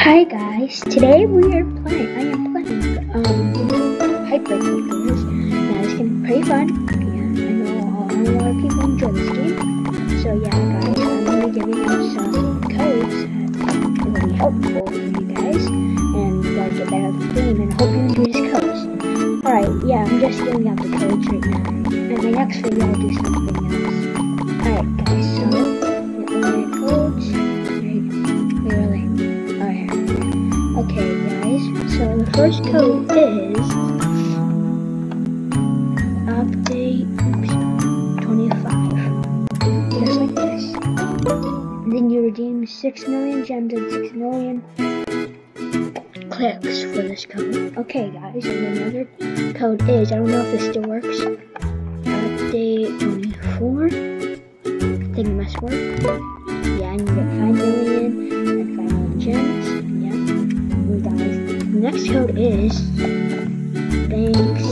Hi guys, today we are playing, I am playing, um, Hyper Clickers. Now this can be pretty fun. Yeah, I know a lot of people enjoy this game. So yeah guys, I'm to be giving out some codes that will be helpful for you guys and like get better at the game and hope you enjoy these codes. Alright, yeah, I'm just giving out the codes right now. In my next video I'll do something else. First code is update oops, 25. Just like this. And then you redeem 6 million gems and 6 million clicks for this code. Okay, guys. And another code is, I don't know if this still works. Update 24. I think it must work. Yeah, and you get 5 million and 5 million gems. Next code is thanks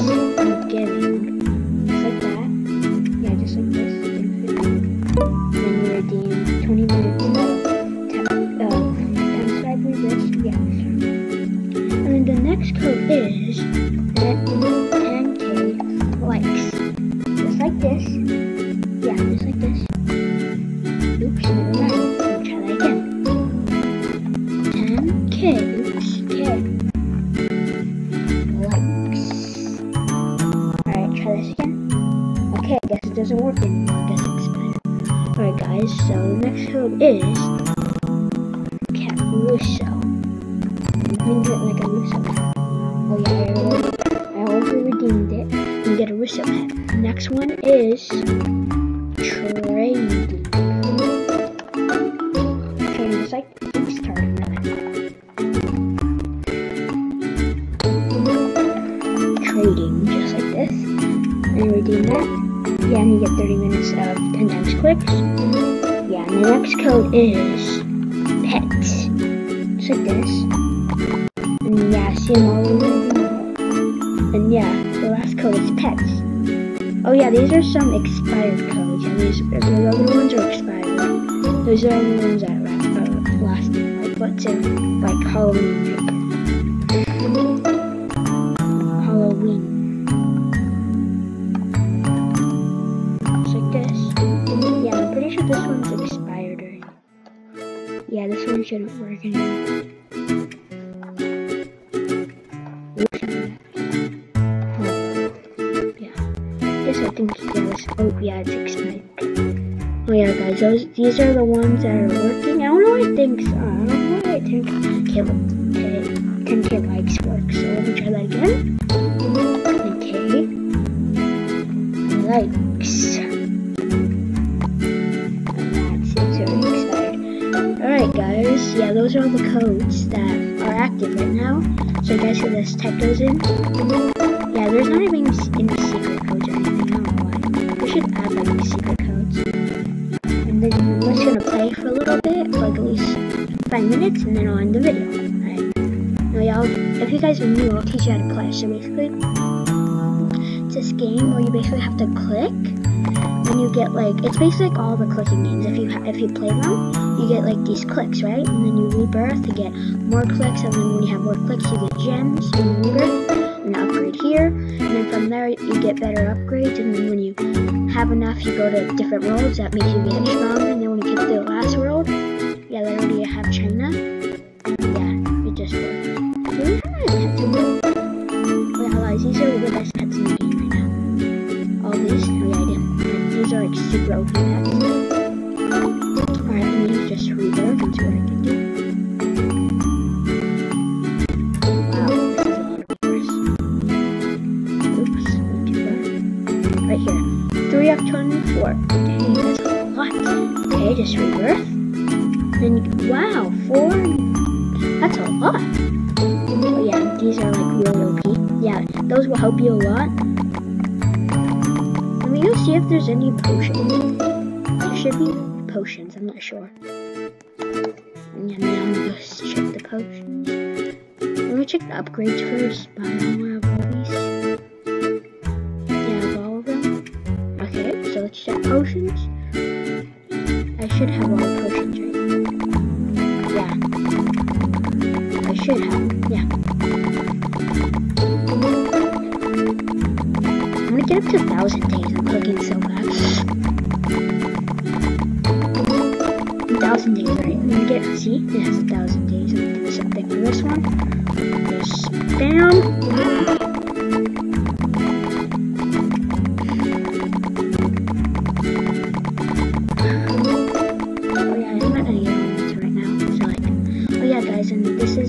doesn't work anymore. I guess it's expired. Alright, guys, so the next code is Caruso. You can get like a Russo. Oh, yeah, I already, redeemed it. You get a Russo. Next one is Trading. Like starting trading just like this and redeem that. Yeah, and you get 30 minutes of 10 times clicks. Yeah, and the next code is pets. Just like this. And yeah, see them all over. And yeah, the last code is pets. Oh yeah, these are some expired codes. Yeah, these the other ones are expired. Those are the ones that uh, are lasting. Like let's like Halloween. This one's expired already. Yeah, this one shouldn't work anymore. Yeah. This I think yeah, this oh yeah, it's expired. Oh yeah guys, those these are the ones that are working. I don't know why I think so. I don't know why I think okay, 10k yeah, those are all the codes that are active right now. So you guys see this tech goes in. Yeah, there's not even any secret codes or anything. I don't know why. We should add like secret codes. And then we're just gonna play for a little bit, like at least five minutes, and then I'll end the video. Alright. Now y'all, if you guys are new, I'll teach you how to play. So basically, it's this game where you basically have to click, and you get like it's basically like all the clicking games. If you if you play them, you get like these clicks, right? And then you rebirth, you get more clicks, and then when you have more clicks, you get gems. And you rebirth, and upgrade here, and then from there you get better upgrades. And then when you have enough, you go to different worlds. That makes you get stronger. And then when you get to the last world, yeah, that already have China. Yeah, it just works. Guys, these are the best do. Are like super OP. Alright, let me just rebirth and see what I can do. Wow, this is a lot of numbers. Oops, went too far. Right here. 3 up 24. Dang, that's a lot. Okay, just rebirth. Then, wow, 4. That's a lot. Oh yeah, these are like really OP. Yeah, those will help you a lot see if there's any potions. There should be potions, I'm not sure. Yeah, now let's check the potions. I'm gonna check the upgrades first, but I don't have all these. Yeah, I have all of them. Okay, so let's check potions. I should have all the potions right now. Yeah. I should have. A thousand days of cooking A 1,000 days, right? You get, see, it has a 1,000 days on it or something. This one, there's bam.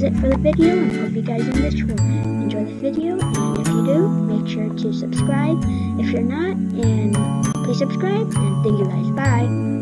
It for the video, and hope you guys in this room enjoy the video, and if you do, make sure to subscribe. If you're not, and please subscribe, and thank you guys, bye!